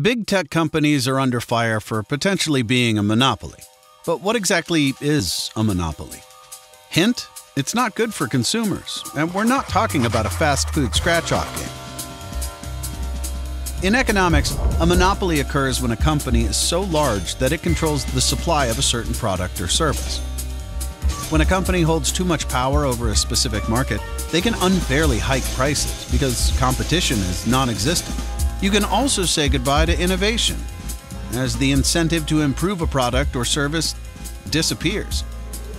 Big tech companies are under fire for potentially being a monopoly. But what exactly is a monopoly? Hint, it's not good for consumers, and we're not talking about a fast food scratch off game. In economics, a monopoly occurs when a company is so large that it controls the supply of a certain product or service. When a company holds too much power over a specific market, they can unfairly hike prices because competition is non existent. You can also say goodbye to innovation, as the incentive to improve a product or service disappears.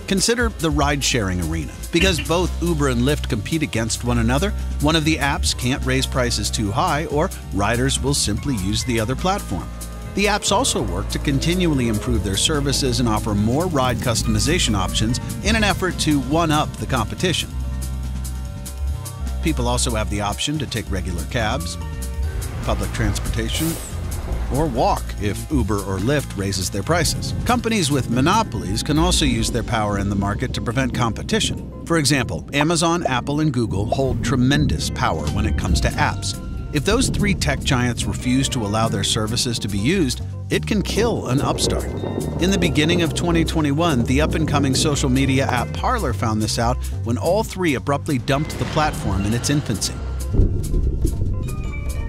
Consider the ride sharing arena. Because both Uber and Lyft compete against one another, one of the apps can't raise prices too high, or riders will simply use the other platform. The apps also work to continually improve their services and offer more ride customization options in an effort to one up the competition. People also have the option to take regular cabs, public transportation, or walk if Uber or Lyft raises their prices. Companies with monopolies can also use their power in the market to prevent competition. For example, Amazon, Apple, and Google hold tremendous power when it comes to apps. If those three tech giants refuse to allow their services to be used, it can kill an upstart. In the beginning of 2021, the up and coming social media app Parler found this out when all three abruptly dumped the platform in its infancy.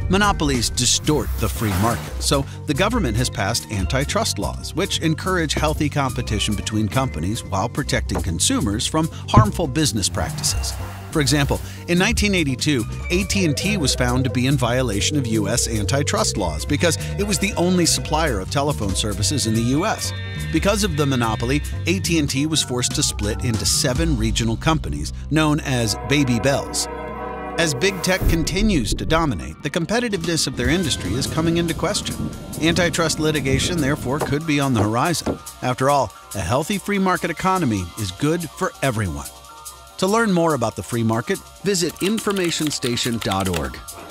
Monopolies distort the free market, so the government has passed antitrust laws, which encourage healthy competition between companies while protecting consumers from harmful business practices. For example, in 1982, AT&T was found to be in violation of US antitrust laws because it was the only supplier of telephone services in the US. Because of the monopoly, AT&T was forced to split into 7 regional companies known as Baby Bells. As big tech continues to dominate, the competitiveness of their industry is coming into question. Antitrust litigation, therefore, could be on the horizon. After all, a healthy free market economy is good for everyone. To learn more about the free market, visit informationstation.org.